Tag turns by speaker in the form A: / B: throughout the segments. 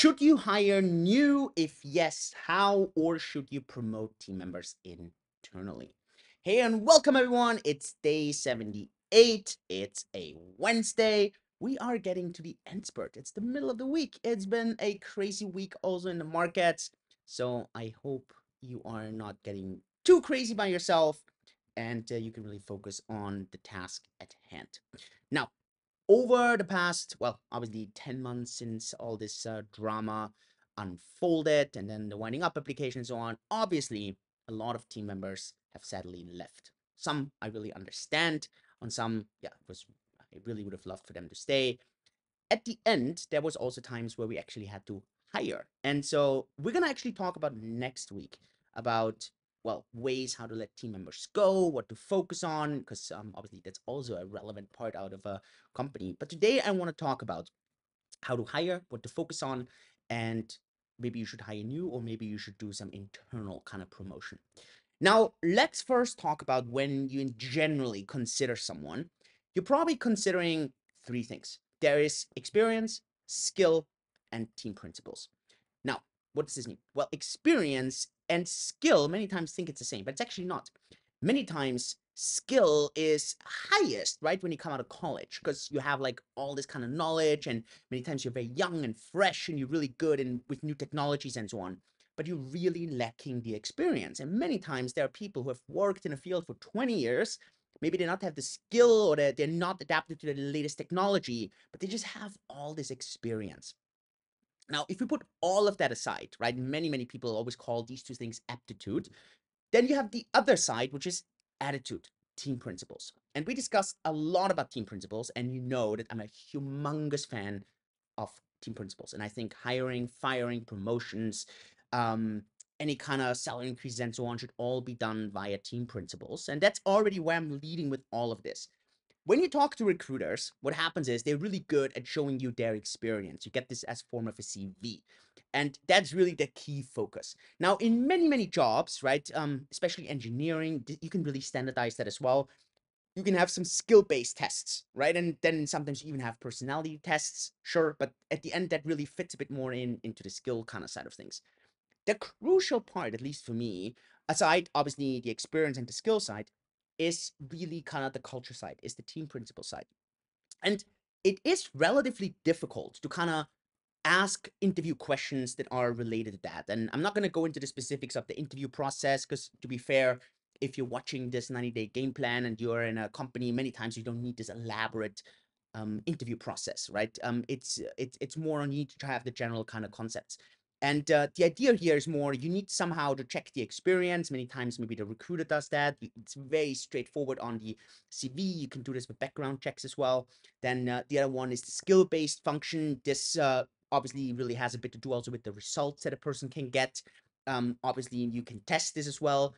A: Should you hire new? If yes, how? Or should you promote team members internally? Hey, and welcome everyone. It's day 78. It's a Wednesday. We are getting to the end spurt. It's the middle of the week. It's been a crazy week also in the markets. So I hope you are not getting too crazy by yourself and uh, you can really focus on the task at hand. Now, over the past, well, obviously 10 months since all this uh, drama unfolded and then the winding up application and so on, obviously a lot of team members have sadly left. Some I really understand. On some, yeah, it was I really would have loved for them to stay. At the end, there was also times where we actually had to hire. And so we're gonna actually talk about next week about well, ways how to let team members go, what to focus on, because um, obviously that's also a relevant part out of a company. But today I want to talk about how to hire, what to focus on, and maybe you should hire new, or maybe you should do some internal kind of promotion. Now, let's first talk about when you generally consider someone. You're probably considering three things. There is experience, skill, and team principles. Now, what does this mean? Well, experience and skill many times think it's the same, but it's actually not. Many times skill is highest right when you come out of college because you have like all this kind of knowledge and many times you're very young and fresh and you're really good and with new technologies and so on but you're really lacking the experience and many times there are people who have worked in a field for 20 years maybe they not have the skill or they're, they're not adapted to the latest technology but they just have all this experience now, if we put all of that aside, right, many, many people always call these two things aptitude. Then you have the other side, which is attitude, team principles. And we discussed a lot about team principles, and you know that I'm a humongous fan of team principles. And I think hiring, firing, promotions, um, any kind of salary increases and so on should all be done via team principles. And that's already where I'm leading with all of this when you talk to recruiters, what happens is they're really good at showing you their experience. You get this as form of a CV. And that's really the key focus. Now, in many, many jobs, right, um, especially engineering, you can really standardize that as well. You can have some skill-based tests, right? And then sometimes you even have personality tests, sure. But at the end, that really fits a bit more in into the skill kind of side of things. The crucial part, at least for me, aside obviously the experience and the skill side, is really kind of the culture side, is the team principle side. And it is relatively difficult to kind of ask interview questions that are related to that. And I'm not going to go into the specifics of the interview process because, to be fair, if you're watching this 90 day game plan and you're in a company, many times you don't need this elaborate um, interview process, right? Um, it's it's it's more on you to have the general kind of concepts. And uh, the idea here is more you need somehow to check the experience. Many times, maybe the recruiter does that. It's very straightforward on the CV. You can do this with background checks as well. Then uh, the other one is the skill based function. This uh, obviously really has a bit to do also with the results that a person can get. Um, obviously, you can test this as well.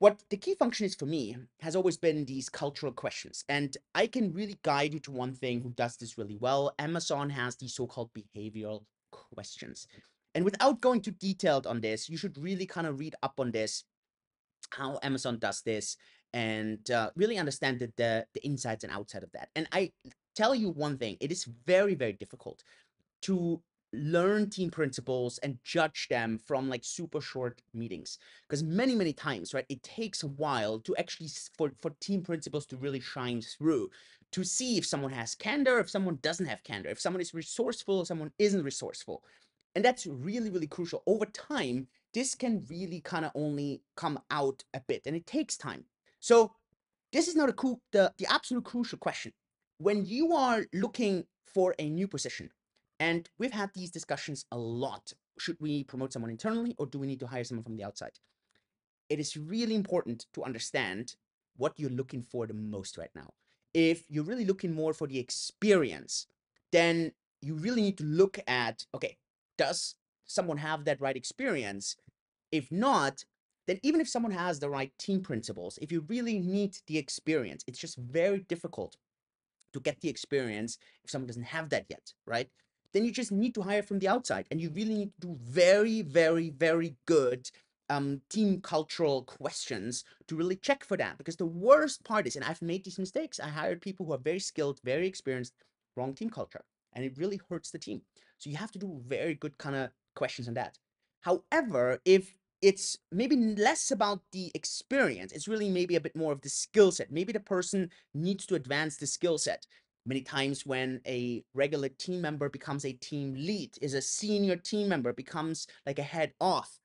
A: What the key function is for me has always been these cultural questions. And I can really guide you to one thing who does this really well. Amazon has these so called behavioral questions. And without going too detailed on this, you should really kind of read up on this, how Amazon does this, and uh, really understand the, the, the insides and outside of that. And I tell you one thing, it is very, very difficult to learn team principles and judge them from like super short meetings because many many times right it takes a while to actually for for team principles to really shine through to see if someone has candor if someone doesn't have candor if someone is resourceful if someone isn't resourceful and that's really, really crucial. Over time, this can really kind of only come out a bit and it takes time. So this is not a cool, the, the absolute crucial question. When you are looking for a new position, and we've had these discussions a lot. Should we promote someone internally or do we need to hire someone from the outside? It is really important to understand what you're looking for the most right now. If you're really looking more for the experience, then you really need to look at, okay, does someone have that right experience? If not, then even if someone has the right team principles, if you really need the experience, it's just very difficult to get the experience if someone doesn't have that yet, right? Then you just need to hire from the outside and you really need to do very, very, very good um, team cultural questions to really check for that. Because the worst part is, and I've made these mistakes, I hired people who are very skilled, very experienced, wrong team culture, and it really hurts the team. So you have to do very good kind of questions on that. However, if it's maybe less about the experience, it's really maybe a bit more of the skill set. Maybe the person needs to advance the skill set. Many times when a regular team member becomes a team lead, is a senior team member, becomes like a head off,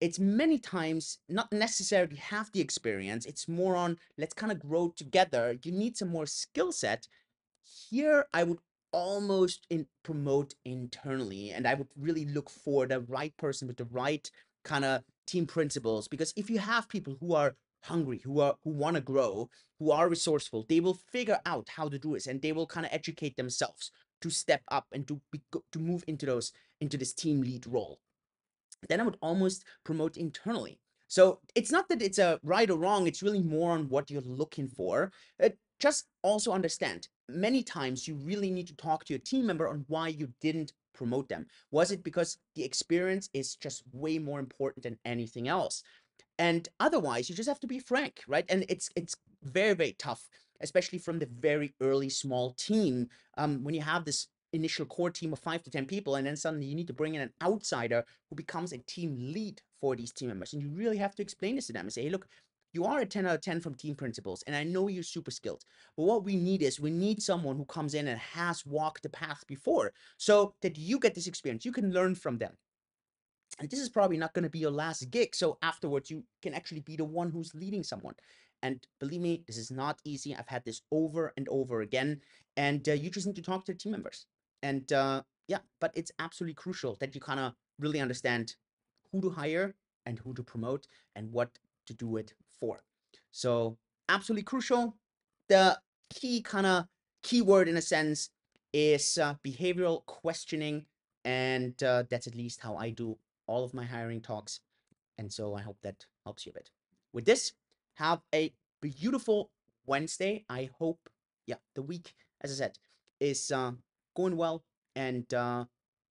A: it's many times not necessarily have the experience. It's more on let's kind of grow together. You need some more skill set. Here, I would almost in promote internally, and I would really look for the right person with the right kind of team principles. Because if you have people who are hungry, who are who want to grow, who are resourceful, they will figure out how to do this, and they will kind of educate themselves to step up and to be, to move into those into this team lead role then I would almost promote internally. So it's not that it's a right or wrong, it's really more on what you're looking for. Uh, just also understand many times you really need to talk to your team member on why you didn't promote them. Was it because the experience is just way more important than anything else? And otherwise, you just have to be frank, right? And it's it's very very tough, especially from the very early small team. Um, when you have this initial core team of five to 10 people, and then suddenly you need to bring in an outsider who becomes a team lead for these team members. And you really have to explain this to them and say, hey, look, you are a 10 out of 10 from team principles, and I know you're super skilled. But what we need is we need someone who comes in and has walked the path before so that you get this experience. You can learn from them. And this is probably not going to be your last gig. So afterwards, you can actually be the one who's leading someone. And believe me, this is not easy. I've had this over and over again. And uh, you just need to talk to the team members. And uh, yeah, but it's absolutely crucial that you kind of really understand who to hire and who to promote and what to do it for. So absolutely crucial. The key kind of keyword in a sense is uh, behavioral questioning. And uh, that's at least how I do all of my hiring talks. And so I hope that helps you a bit. With this, have a beautiful Wednesday. I hope, yeah, the week, as I said, is uh, going well, and uh,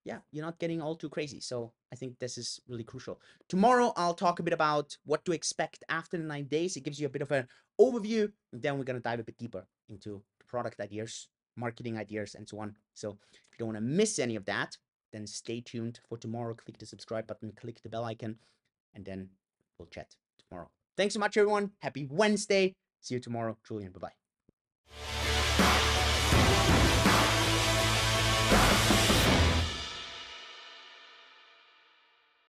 A: yeah, you're not getting all too crazy. So I think this is really crucial. Tomorrow, I'll talk a bit about what to expect after the nine days. It gives you a bit of an overview, and then we're gonna dive a bit deeper into product ideas, marketing ideas, and so on. So if you don't want to miss any of that, then stay tuned for tomorrow. Click the subscribe button, click the bell icon, and then we'll chat tomorrow. Thanks so much, everyone. Happy Wednesday. See you tomorrow. Julian, bye bye.